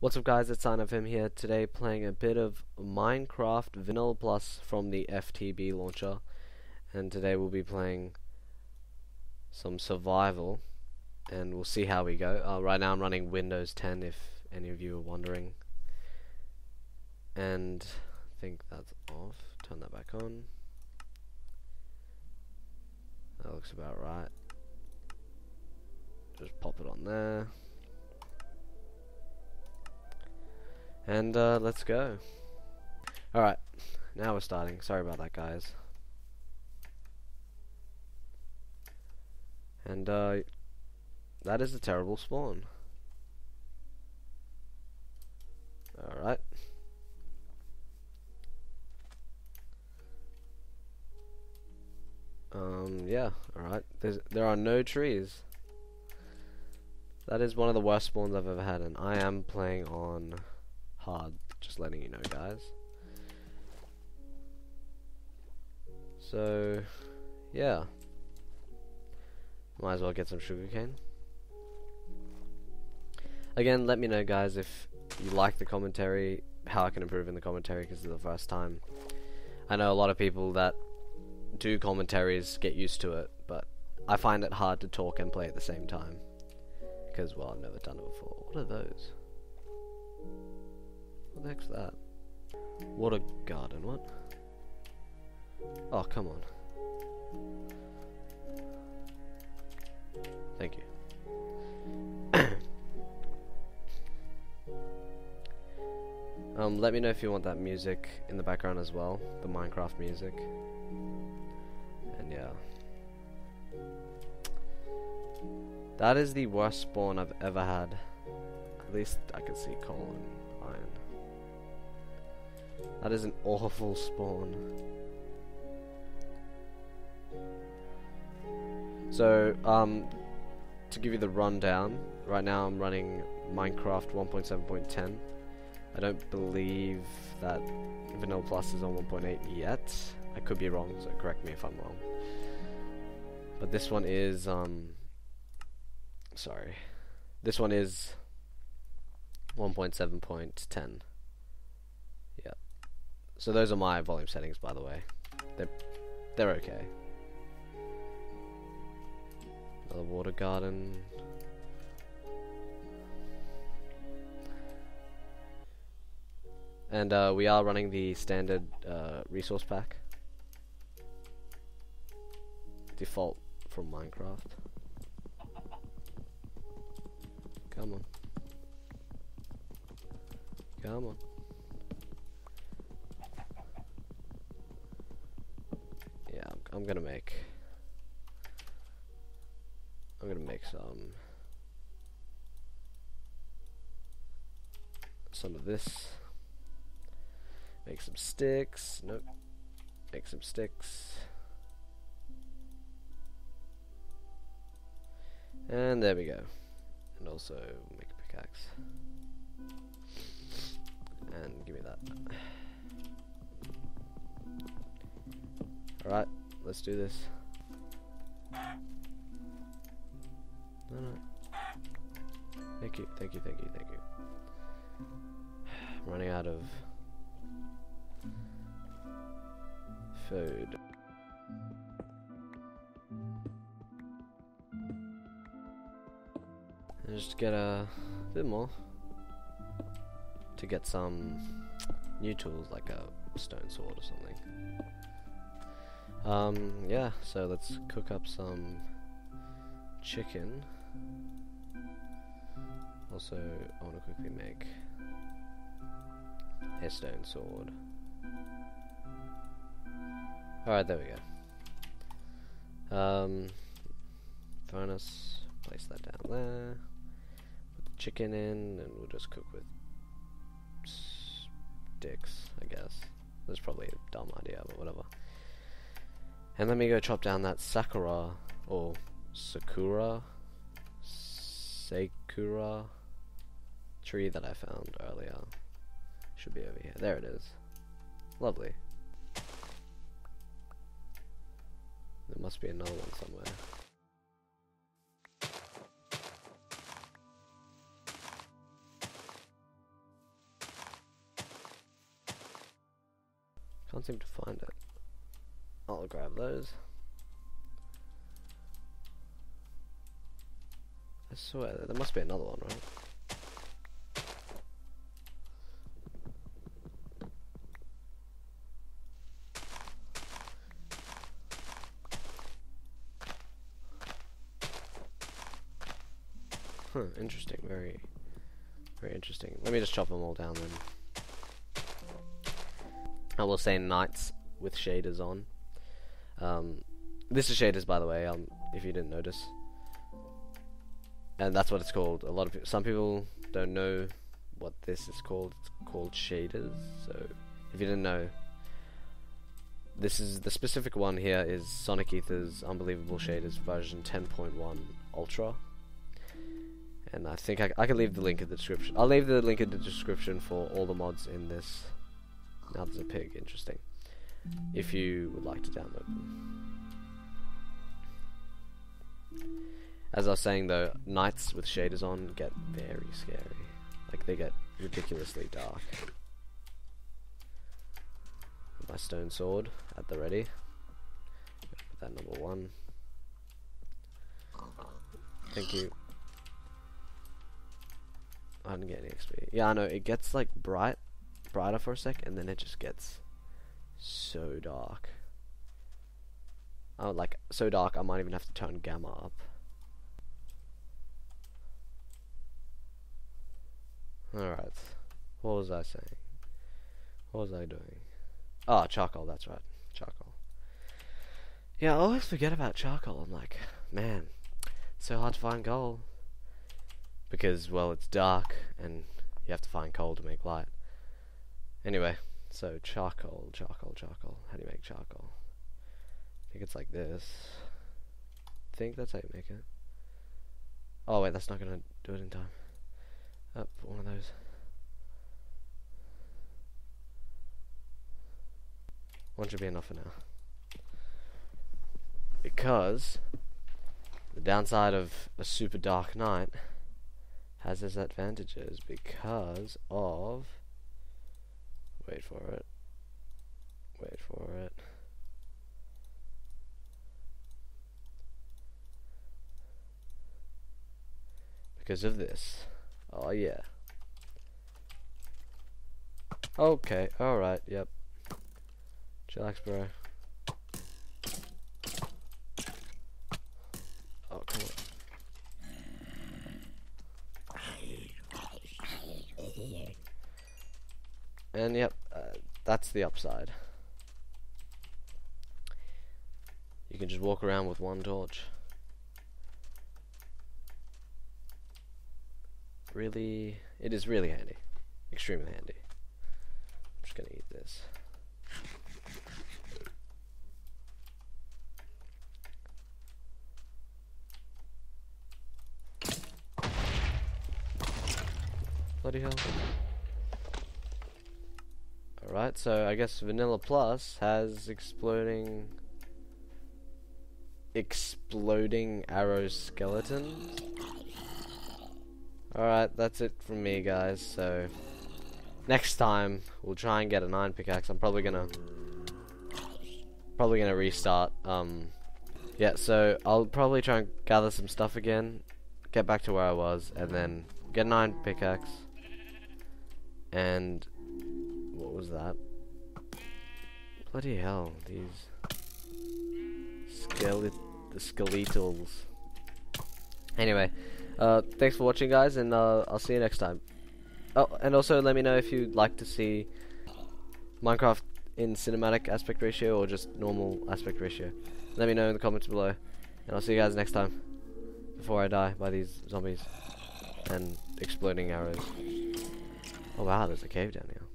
What's up guys, it's of Him here, today playing a bit of Minecraft Vanilla Plus from the FTB launcher and today we'll be playing some survival and we'll see how we go. Uh, right now I'm running Windows 10 if any of you are wondering and I think that's off, turn that back on. That looks about right. Just pop it on there. And uh, let's go. Alright, now we're starting. Sorry about that, guys. And uh, that is a terrible spawn. Alright. Um, yeah, alright. There are no trees. That is one of the worst spawns I've ever had, and I am playing on hard. Just letting you know, guys. So, yeah. Might as well get some sugarcane. Again, let me know, guys, if you like the commentary, how I can improve in the commentary, because it's the first time. I know a lot of people that do commentaries get used to it, but I find it hard to talk and play at the same time. Because, well, I've never done it before. What are those? What the heck's that? Water garden, what? Oh, come on. Thank you. um, let me know if you want that music in the background as well, the Minecraft music. And yeah. That is the worst spawn I've ever had. At least I can see coal and iron. That is an awful spawn. So, um, to give you the rundown, right now I'm running Minecraft 1.7.10. I don't believe that Vanilla Plus is on 1.8 yet. I could be wrong, so correct me if I'm wrong. But this one is, um, sorry. This one is 1.7.10. So those are my volume settings, by the way. They're they're okay. Another water garden. And uh, we are running the standard uh, resource pack. Default from Minecraft. Come on. Come on. I'm gonna make I'm gonna make some some of this. Make some sticks. Nope. Make some sticks. And there we go. And also make a pickaxe. And give me that. Alright let's do this. No, no. Thank you, thank you, thank you, thank you. I'm running out of food. And just get a bit more to get some new tools like a stone sword or something. Um, yeah, so let's cook up some chicken. Also, I want to quickly make a stone sword. Alright, there we go. Um, furnace, place that down there. Put the chicken in, and we'll just cook with sticks, I guess. That's probably a dumb idea, but whatever. And let me go chop down that Sakura, or Sakura, Sakura tree that I found earlier. Should be over here. There it is. Lovely. There must be another one somewhere. Can't seem to find it. I'll grab those. I swear, there must be another one, right? Huh, interesting, very, very interesting. Let me just chop them all down then. I will say nights with shaders on. Um, this is shaders, by the way, um, if you didn't notice. And that's what it's called. A lot of some people don't know what this is called. It's called shaders. So, if you didn't know, this is the specific one here is Sonic Ether's Unbelievable Shaders version 10.1 Ultra. And I think I, I can leave the link in the description. I'll leave the link in the description for all the mods in this. Now there's a pig, interesting. If you would like to download them. As I was saying though, nights with shaders on get very scary. Like they get ridiculously dark. My stone sword at the ready. Put that number one. Thank you. I didn't get any XP. Yeah, I know, it gets like bright, brighter for a sec, and then it just gets so dark. Oh, like, so dark I might even have to turn gamma up. Alright. What was I saying? What was I doing? Oh, charcoal, that's right. Charcoal. Yeah, I always forget about charcoal. I'm like, man, it's so hard to find gold because well it's dark and you have to find coal to make light. Anyway, so charcoal, charcoal, charcoal. How do you make charcoal? I think it's like this. I think that's how you make it. Oh wait, that's not gonna do it in time. Up oh, one of those. One should be enough for now. Because the downside of a super dark night has its advantages because of wait for it. Wait for it. Because of this. Oh yeah. Okay alright yep. Chillax And yep, uh, that's the upside. You can just walk around with one torch. Really, it is really handy. Extremely handy. I'm just gonna eat this. Bloody hell. Alright, so I guess Vanilla Plus has exploding... Exploding arrow skeletons. Alright, that's it from me, guys, so... Next time, we'll try and get a 9 pickaxe. I'm probably gonna... Probably gonna restart, um... Yeah, so I'll probably try and gather some stuff again, get back to where I was, and then get a 9 pickaxe. And was that? Bloody hell, these skelet the skeletals. Anyway, uh, thanks for watching, guys, and uh, I'll see you next time. Oh, and also let me know if you'd like to see Minecraft in cinematic aspect ratio or just normal aspect ratio. Let me know in the comments below, and I'll see you guys next time. Before I die by these zombies and exploding arrows. Oh wow, there's a cave down here.